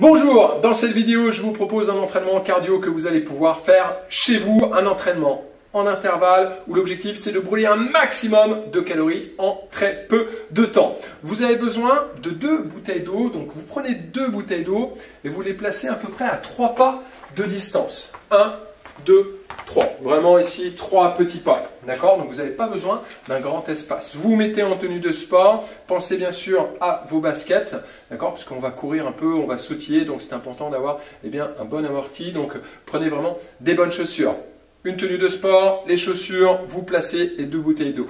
Bonjour, dans cette vidéo je vous propose un entraînement cardio que vous allez pouvoir faire chez vous, un entraînement en intervalle où l'objectif c'est de brûler un maximum de calories en très peu de temps. Vous avez besoin de deux bouteilles d'eau, donc vous prenez deux bouteilles d'eau et vous les placez à peu près à trois pas de distance. 1, 2, 3. Vraiment ici, trois petits pas. D'accord Donc vous n'avez pas besoin d'un grand espace. Vous mettez en tenue de sport. Pensez bien sûr à vos baskets. D'accord Parce qu'on va courir un peu, on va sautiller. Donc c'est important d'avoir eh un bon amorti. Donc prenez vraiment des bonnes chaussures une tenue de sport, les chaussures, vous placez les deux bouteilles d'eau.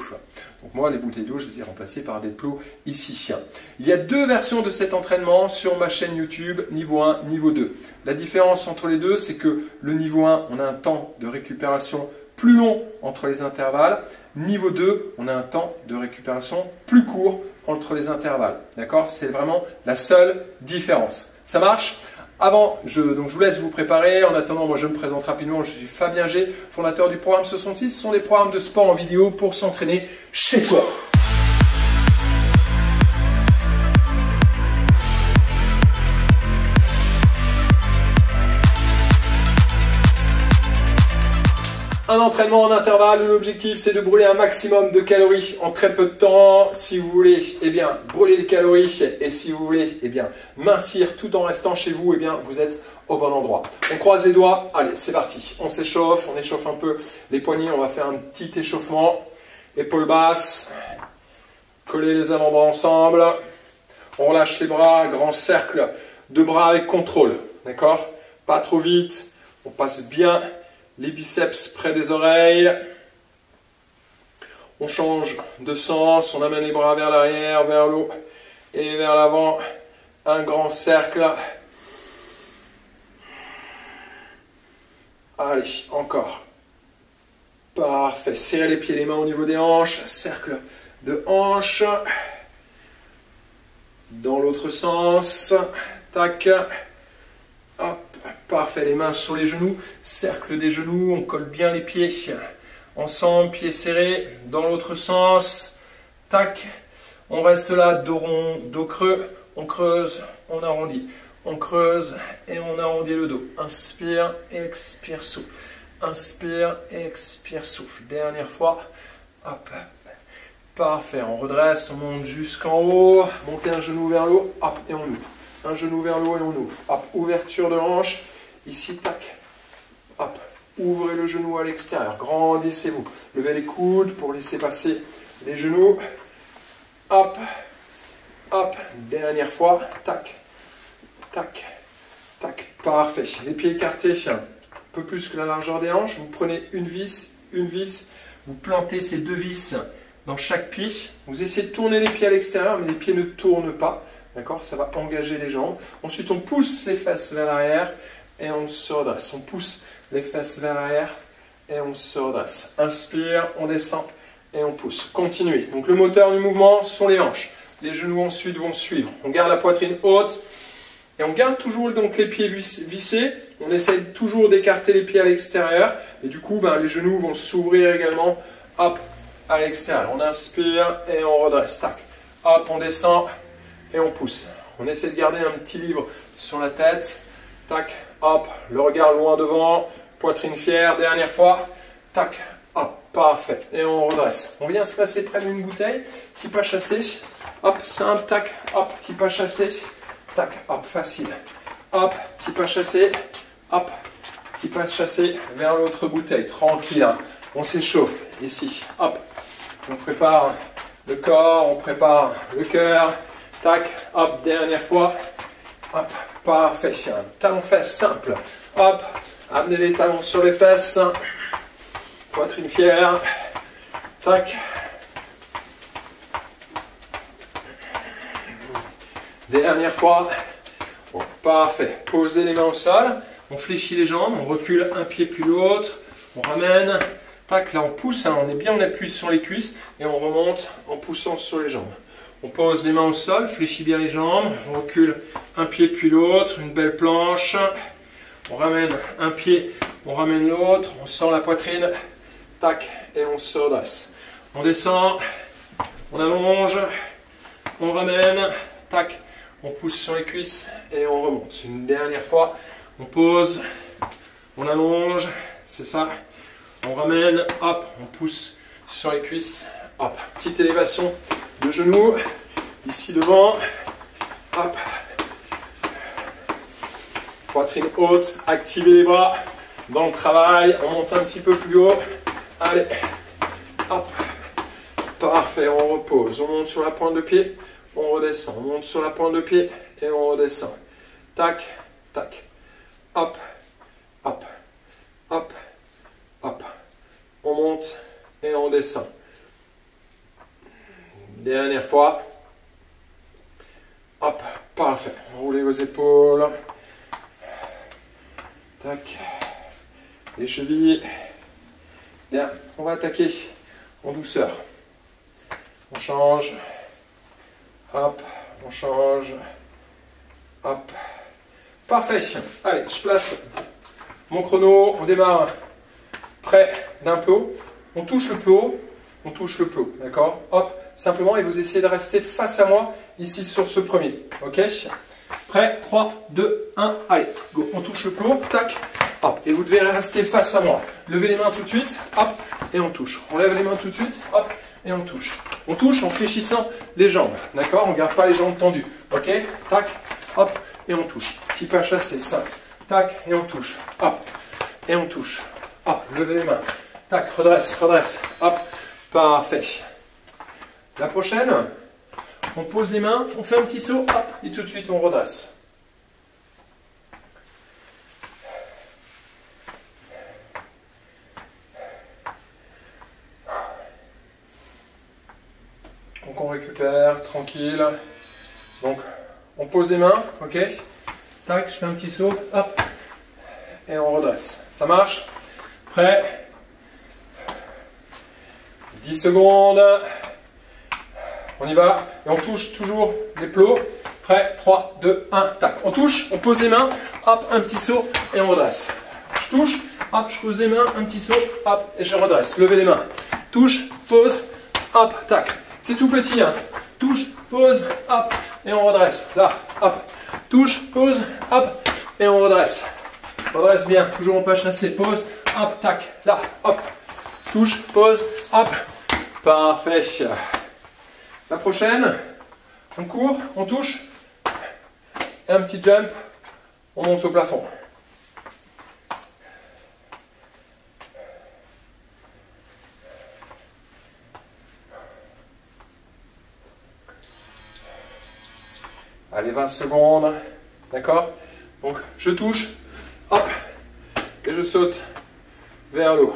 Donc moi, les bouteilles d'eau, je les ai remplacées par des plots ici. Il y a deux versions de cet entraînement sur ma chaîne YouTube, niveau 1, niveau 2. La différence entre les deux, c'est que le niveau 1, on a un temps de récupération plus long entre les intervalles. Niveau 2, on a un temps de récupération plus court entre les intervalles. D'accord? C'est vraiment la seule différence. Ça marche? Avant, je, donc je vous laisse vous préparer. En attendant, moi je me présente rapidement. Je suis Fabien G, fondateur du programme 66. Ce sont des programmes de sport en vidéo pour s'entraîner chez soi. Un entraînement en intervalle l'objectif c'est de brûler un maximum de calories en très peu de temps. Si vous voulez eh bien, brûler des calories et si vous voulez eh bien, mincir tout en restant chez vous, eh bien, vous êtes au bon endroit. On croise les doigts, allez c'est parti. On s'échauffe, on échauffe un peu les poignets, on va faire un petit échauffement. Épaules basses, coller les avant-bras ensemble. On relâche les bras, grand cercle de bras avec contrôle. D'accord? Pas trop vite, on passe bien les biceps près des oreilles. On change de sens, on amène les bras vers l'arrière, vers l'eau et vers l'avant. Un grand cercle. Allez, encore. Parfait. Serrez les pieds et les mains au niveau des hanches. Cercle de hanches. Dans l'autre sens. Tac. Parfait, les mains sur les genoux, cercle des genoux, on colle bien les pieds. Ensemble, pieds serrés, dans l'autre sens, tac, on reste là, dos rond, dos creux, on creuse, on arrondit, on creuse et on arrondit le dos. Inspire, expire, souffle. Inspire, expire, souffle. Dernière fois, hop, parfait, on redresse, on monte jusqu'en haut, montez un genou vers l'eau, hop, et on ouvre. Un genou vers l'eau et on ouvre. Hop, ouverture de hanche, Ici, tac. Hop. Ouvrez le genou à l'extérieur. Grandissez-vous. Levez les coudes pour laisser passer les genoux. Hop. Hop. Dernière fois. Tac. Tac. Tac. Parfait. Les pieds écartés. Un peu plus que la largeur des hanches. Vous prenez une vis. Une vis. Vous plantez ces deux vis dans chaque pied. Vous essayez de tourner les pieds à l'extérieur, mais les pieds ne tournent pas. D'accord? Ça va engager les jambes. Ensuite, on pousse les fesses vers l'arrière et on se redresse. On pousse les fesses vers l'arrière et on se redresse. Inspire, on descend et on pousse. Continuez. Donc le moteur du mouvement sont les hanches. Les genoux ensuite vont suivre. On garde la poitrine haute et on garde toujours donc les pieds vissés. On essaye toujours d'écarter les pieds à l'extérieur et du coup ben, les genoux vont s'ouvrir également. Hop, à l'extérieur. On inspire et on redresse. Tac. Hop, on descend et on pousse. On essaie de garder un petit livre sur la tête. Tac, hop, le regard loin devant, poitrine fière, dernière fois, tac, hop, parfait. Et on redresse. On vient se placer près d'une bouteille, petit pas chassé, hop, simple, tac, hop, petit pas chassé, tac, hop, facile. Hop, petit pas chassé, hop, petit pas chassé vers l'autre bouteille, tranquille. Hein. On s'échauffe ici, hop, on prépare le corps, on prépare le cœur, tac, hop, dernière fois, hop, Parfait. Talon fesses simple. Hop. Amenez les talons sur les fesses. Poitrine fière. Tac. Dernière fois. parfait. Posez les mains au sol. On fléchit les jambes. On recule un pied puis l'autre. On ramène. Tac. Là, on pousse. Hein. On est bien, on appuie sur les cuisses. Et on remonte en poussant sur les jambes. On pose les mains au sol, fléchit bien les jambes, on recule un pied puis l'autre, une belle planche. On ramène un pied, on ramène l'autre, on sort la poitrine, tac, et on se redresse. On descend, on allonge, on ramène, tac, on pousse sur les cuisses et on remonte. Une dernière fois, on pose, on allonge, c'est ça. On ramène, hop, on pousse sur les cuisses, hop, petite élévation de genoux, ici devant, hop, poitrine haute, activez les bras dans le travail, on monte un petit peu plus haut, allez, hop, parfait, on repose, on monte sur la pointe de pied, on redescend, on monte sur la pointe de pied et on redescend, tac, tac, hop, hop, hop, hop, on monte et on descend. Dernière fois. Hop, parfait. Roulez vos épaules. Tac. Les chevilles. Bien, on va attaquer en douceur. On change. Hop, on change. Hop. Parfait. Allez, je place mon chrono. On démarre près d'un peu haut. On touche le peu haut. On touche le peu haut. D'accord? Hop, simplement, et vous essayez de rester face à moi ici sur ce premier. Ok? Prêt? 3, 2, 1, allez, go. On touche le plomb, tac, hop. Et vous devez rester face à moi. Levez les mains tout de suite, hop, et on touche. On lève les mains tout de suite, hop, et on touche. On touche en fléchissant les jambes, d'accord? On ne garde pas les jambes tendues, ok? Tac, hop, et on touche. Petit pas chassé, simple. Tac, et on touche, hop, et on touche. Hop, levez les mains. Tac, redresse, redresse, hop, parfait. La prochaine, on pose les mains, on fait un petit saut, hop, et tout de suite on redresse. Donc on récupère, tranquille. Donc on pose les mains, ok Tac, je fais un petit saut, hop, et on redresse. Ça marche? Prêt? 10 secondes. On y va. Et on touche toujours les plots. Prêt? 3, 2, 1, tac. On touche, on pose les mains, hop, un petit saut et on redresse. Je touche, hop, je pose les mains, un petit saut, hop, et je redresse. Levez les mains. Touche, pose, hop, tac. C'est tout petit, hein. Touche, pose, hop, et on redresse. Là, hop. Touche, pose, hop, et on redresse. Redresse bien, toujours en pas chassé. Pose, hop, tac. Là, hop. Touche, pose, hop. Parfait. La prochaine, on court, on touche, un petit jump, on monte au plafond. Allez, 20 secondes. D'accord? Donc, je touche, hop, et je saute vers l'eau.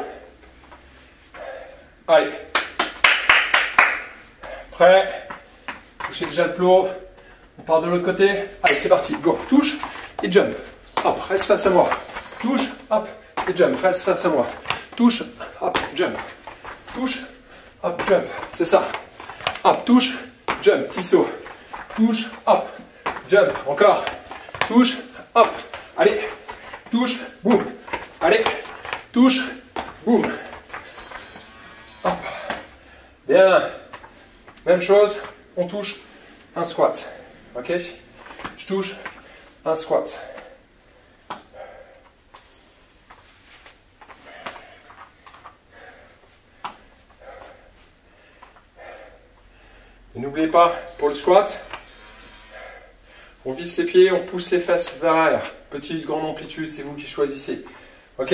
Allez. Prêt Touchez déjà le plot. On part de l'autre côté. Allez, c'est parti. Go. Touche et jump. Hop, reste face à moi. Touche, hop, et jump. Reste face à moi. Touche, hop, jump. Touche, hop, jump. C'est ça. Hop, touche, jump. Petit saut. Touche, hop, jump. Encore. Touche, hop. Allez. Touche, boum. Allez. Touche, boum. Hop. Bien. Même chose, on touche un squat. Ok? Je touche un squat. N'oubliez pas, pour le squat, on visse les pieds, on pousse les fesses vers l'arrière. Petite, grande amplitude, c'est vous qui choisissez. Ok?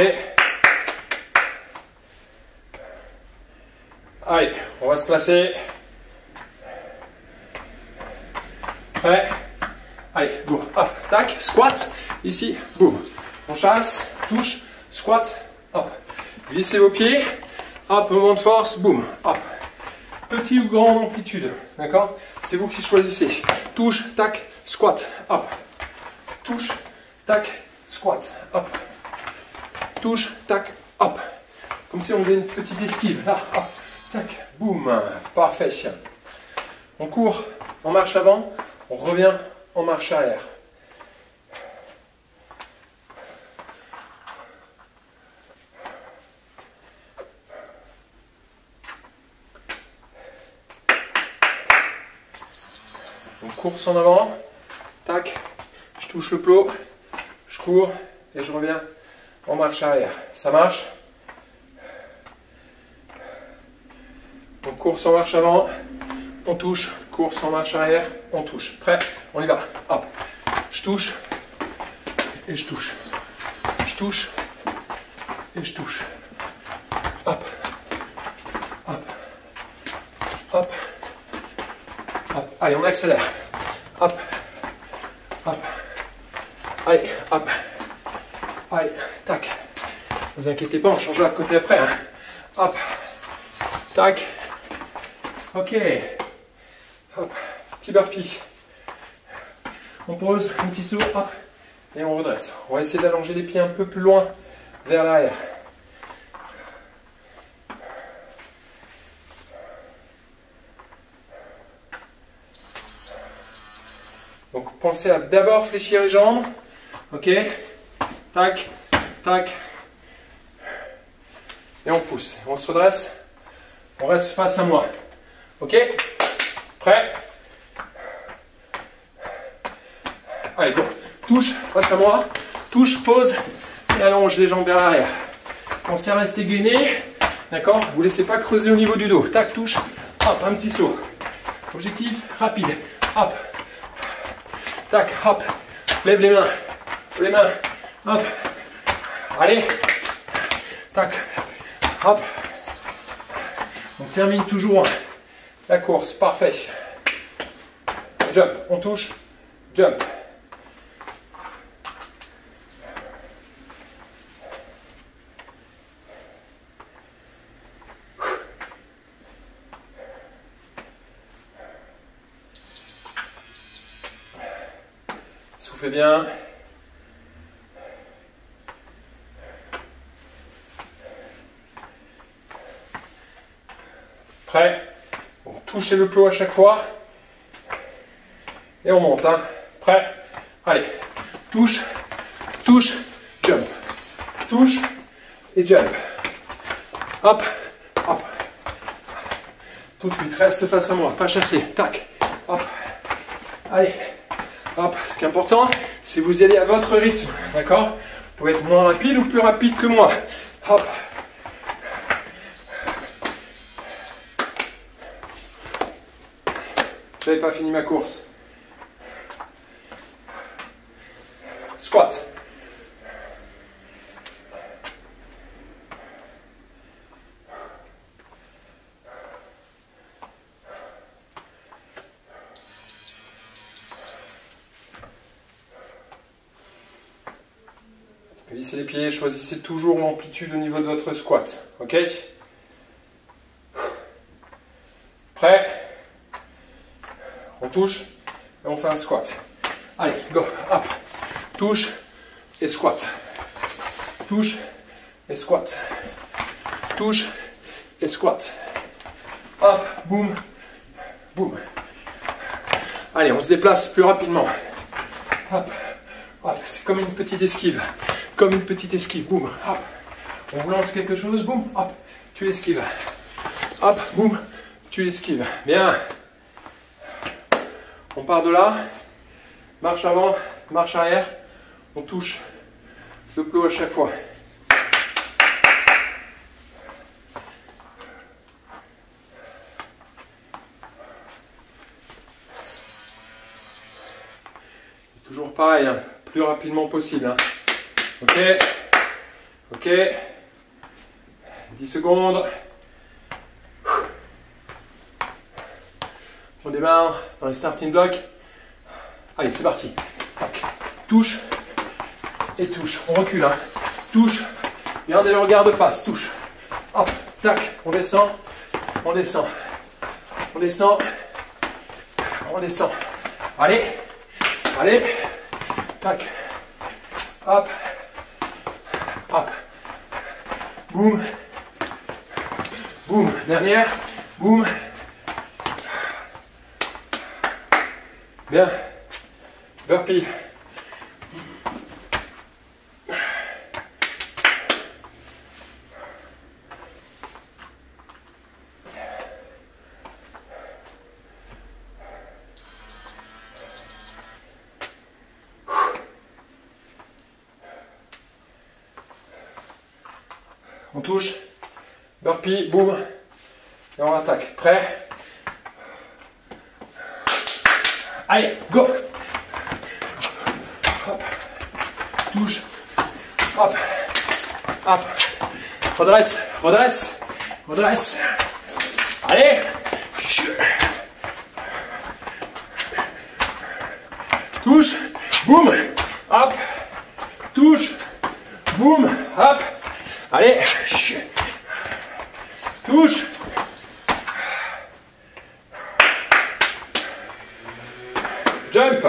Allez, on va se placer. Prêt Allez, go. Hop, tac, squat. Ici, boum. On chasse, touche, squat, hop. Glissez vos pieds. Hop, moment de force, boum, hop. Petit ou grande amplitude, d'accord? C'est vous qui choisissez. Touche, tac, squat, hop. Touche, tac, squat, hop. Touche, tac, hop. Comme si on faisait une petite esquive. Là, hop, tac, boum. Parfait. On court en marche avant, on revient en marche arrière. En avant, tac, je touche le plot, je cours et je reviens en marche arrière. Ça marche? On course en marche avant, on touche, course en marche arrière, on touche. Prêt? On y va. Hop. Je touche et je touche. Je touche et je touche. Hop. Hop. Hop. Hop. Allez, on accélère. Hop. Hop. Allez, hop. Allez, tac. Ne vous inquiétez pas, on changera de côté après. Hein. Hop. Tac. Ok. Hop. Petit burpee. On pose, un petit saut, hop. Et on redresse. On va essayer d'allonger les pieds un peu plus loin vers l'arrière. Donc pensez à d'abord fléchir les jambes. Ok Tac, tac. Et on pousse. On se redresse. On reste face à moi. Ok Prêt Allez, go. Touche, face à moi. Touche, pose. Et allonge les jambes vers l'arrière. Pensez à rester gainé. D'accord Vous laissez pas creuser au niveau du dos. Tac, touche. Hop, un petit saut. Objectif rapide. Hop. Tac, hop. Lève les mains. Les mains. Hop. Allez. Tac. Hop. On termine toujours la course. Parfait. Jump. On touche. Jump. Prêt? On touche le plot à chaque fois. Et on monte. Hein. Prêt? Allez. Touche, touche, jump. Touche et jump. Hop, hop. Tout de suite, reste face à moi, pas chasser. Tac. Hop. Allez. Hop. Ce qui est important, c'est vous allez à votre rythme. D'accord Vous pouvez être moins rapide ou plus rapide que moi. Hop. J'avais pas fini ma course. Squat. Vissez les choisissez toujours l'amplitude au niveau de votre squat. Ok? Prêt? On touche et on fait un squat. Allez, go, hop. Touche et squat. Touche et squat. Touche et squat. Hop, boum, boum. Allez, on se déplace plus rapidement. Hop, hop, c'est comme une petite esquive. Comme une petite esquive, boum, hop. On vous lance quelque chose, boum, hop, tu l'esquives. Hop, boum, tu l'esquives. Bien. On part de là. Marche avant, marche arrière. On touche le plot à chaque fois. Toujours pareil, hein, plus rapidement possible. hein. Ok, ok, 10 secondes. On démarre dans les starting blocks. Allez, c'est parti. Tac. Touche et touche. On recule. Hein. Touche. Gardez le regard de face. Touche. Hop. Tac. On descend. On descend. On descend. On descend. Allez. Allez. Tac. Hop. Boum. Boum. Dernière. Boum. Bien. Burpee. On touche. Burpee, boum. Et on attaque. Prêt? Allez, go Hop. Touche. Hop. Hop. Redresse. Redresse. Redresse. Allez. Touche. Boum. Hop. Touche. Boum. Hop. Allez. Touche. Jump.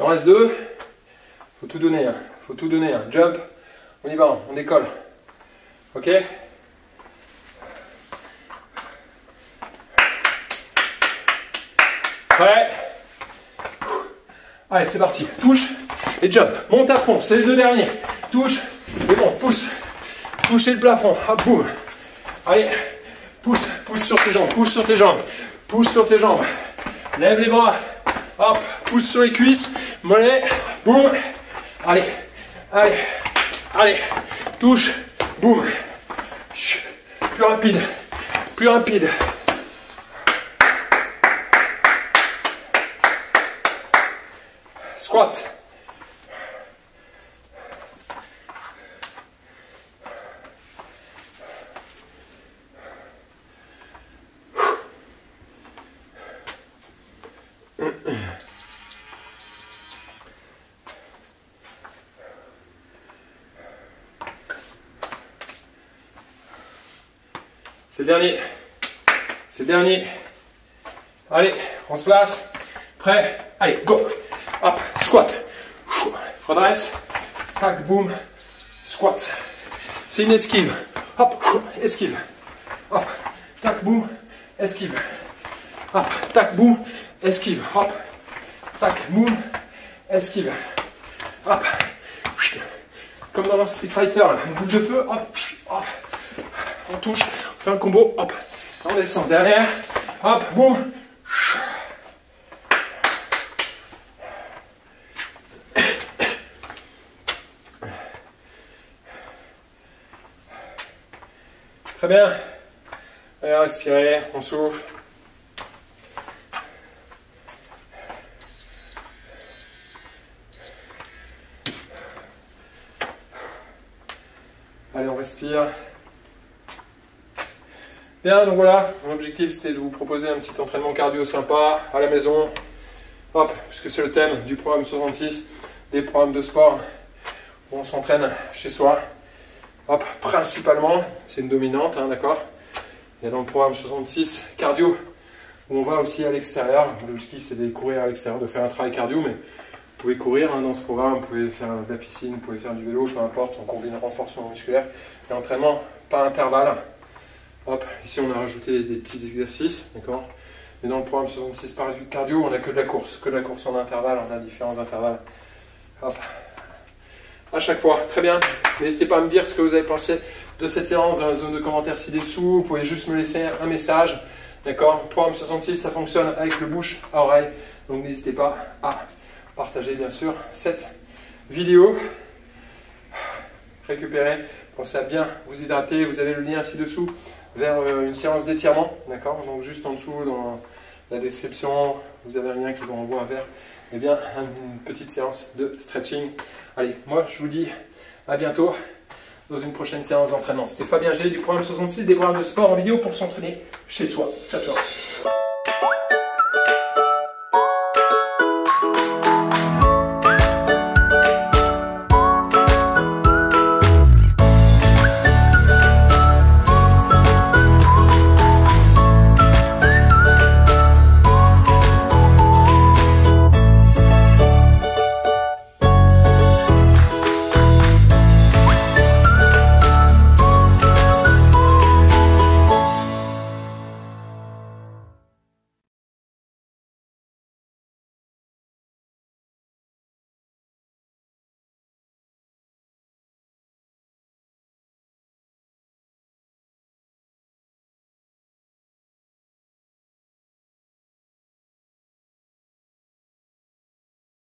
Il en reste deux. Faut tout donner. Hein. Faut tout donner. Hein. Jump. On y va. On décolle. Ok Prêt Allez, c'est parti. Touche et jump. Monte à fond. C'est les deux derniers. Touche et bon, pousse. Touchez le plafond. Hop, boum. Allez, pousse, pousse sur tes jambes, pousse sur tes jambes, pousse sur tes jambes. Lève les bras. Hop, pousse sur les cuisses. Mollet. Boum. Allez, allez, allez. Touche. Boum. Plus rapide. Plus rapide. Squat. C'est le dernier. C'est le dernier. Allez, on se place. Prêt? Allez, go Hop, squat. Redresse. Tac, boum. Squat. C'est une esquive. Hop, esquive. Hop, tac, boum. Esquive. Hop, tac, boum. Esquive. Hop, tac, boum. Esquive. Hop. Comme dans Street Fighter, une boule de feu. Hop, hop. On touche. Un combo. Hop. On descend. Derrière. Hop, boum. Très bien. Allez, respirez, on souffle. Allez, on respire. Bien, donc voilà, mon objectif c'était de vous proposer un petit entraînement cardio sympa à la maison. Hop, puisque c'est le thème du programme 66, des programmes de sport où on s'entraîne chez soi. Hop, principalement, c'est une dominante, hein, d'accord Il y a dans le programme 66 cardio, où on va aussi à l'extérieur. L'objectif c'est d'aller courir à l'extérieur, de faire un travail cardio, mais vous pouvez courir hein, dans ce programme, vous pouvez faire de la piscine, vous pouvez faire du vélo, peu importe, on combine renforcement musculaire et entraînement par intervalle. Hop, ici on a rajouté des petits exercices, d'accord Mais dans le programme 66 cardio, on n'a que de la course, que de la course en intervalle, on a différents intervalles. Hop, à chaque fois. Très bien. N'hésitez pas à me dire ce que vous avez pensé de cette séance dans la zone de commentaires ci-dessous. Vous pouvez juste me laisser un message. D'accord Programme 66, ça fonctionne avec le bouche à oreille. Donc n'hésitez pas à partager bien sûr cette vidéo. Récupérez. Pensez à bien vous hydrater. Vous avez le lien ci-dessous vers euh, une séance d'étirement. D'accord? Donc juste en dessous dans la description, vous avez un lien qui vous renvoie vers eh bien, une petite séance de stretching. Allez, moi je vous dis à bientôt dans une prochaine séance d'entraînement. C'était Fabien G du programme 66 des programmes de sport en vidéo pour s'entraîner chez soi. Ciao, ciao.